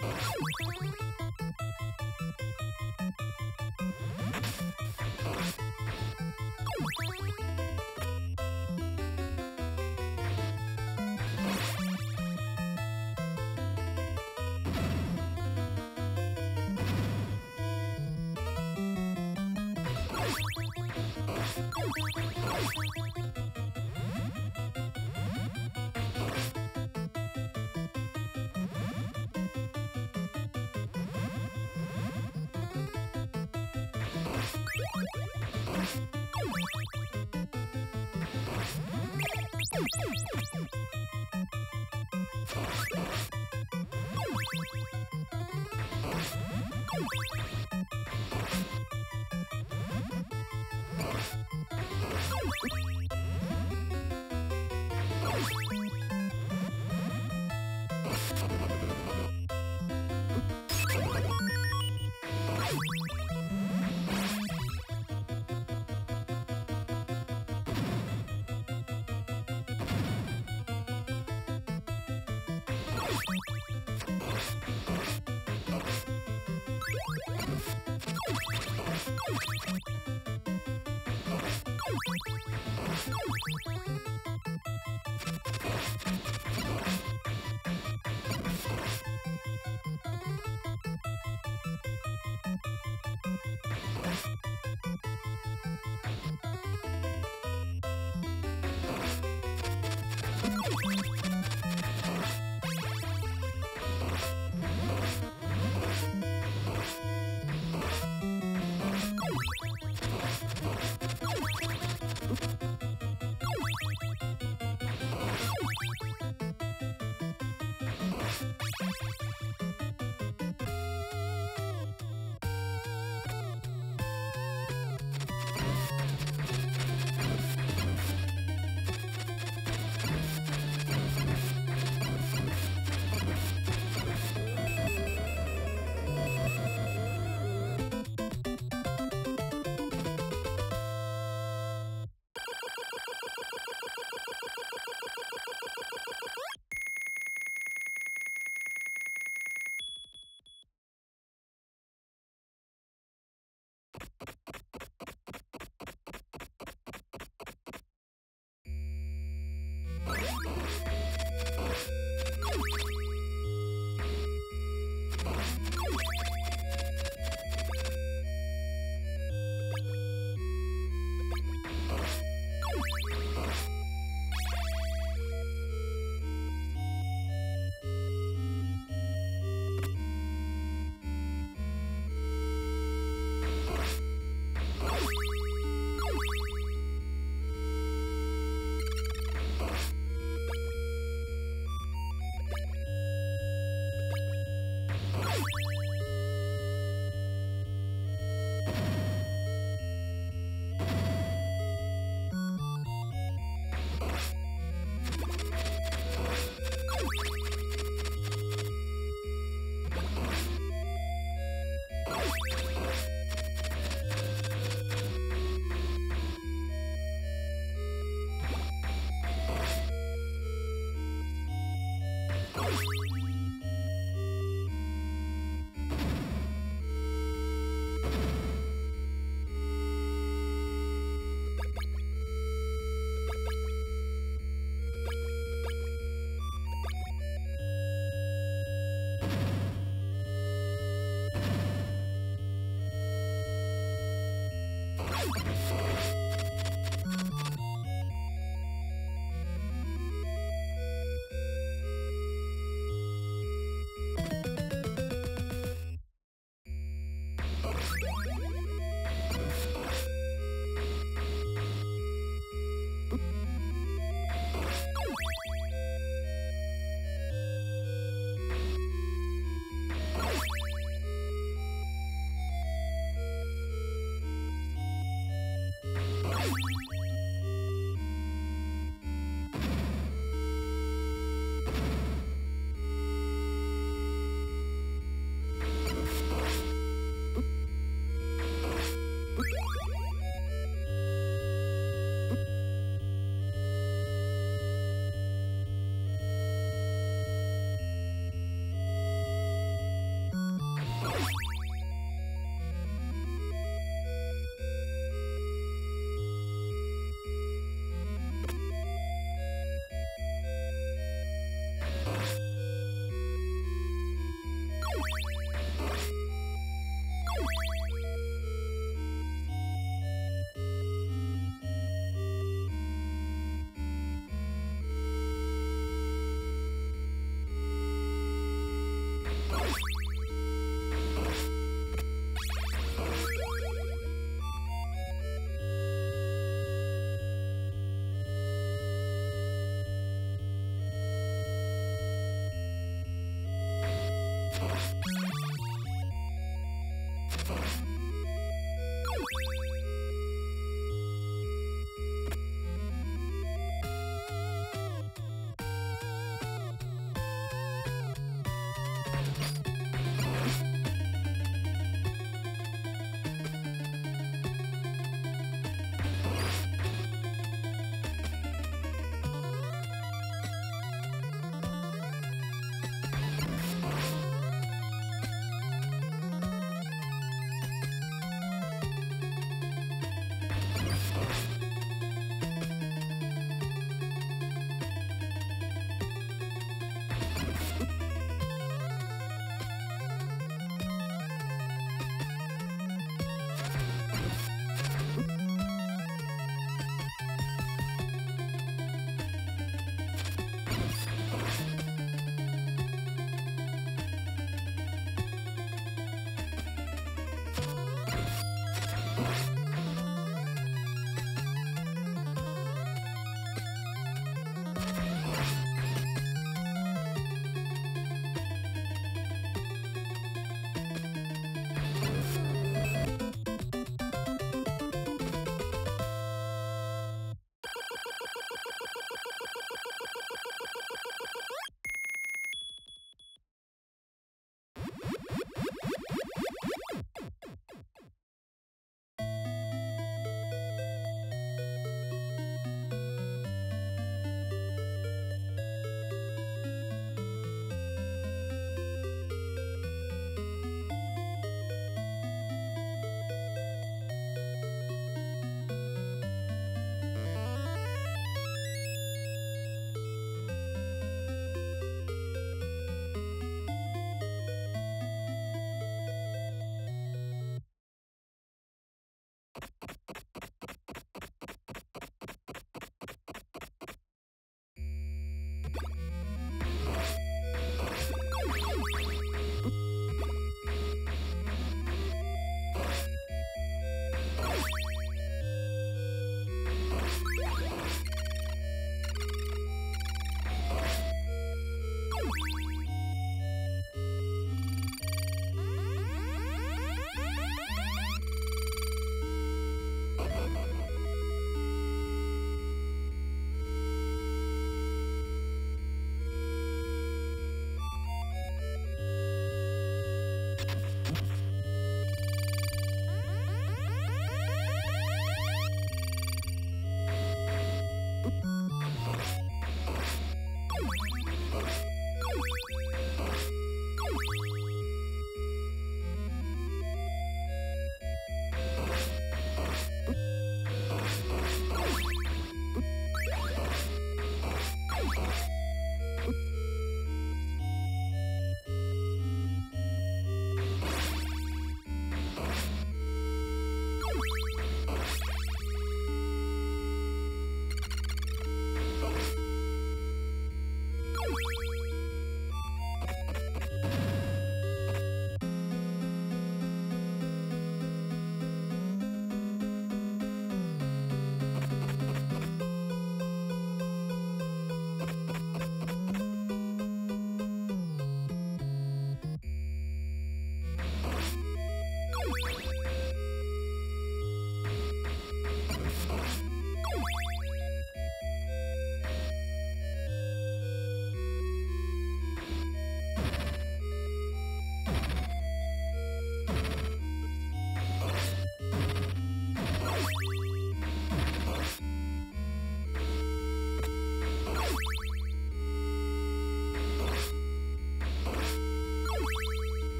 Bye. ます。you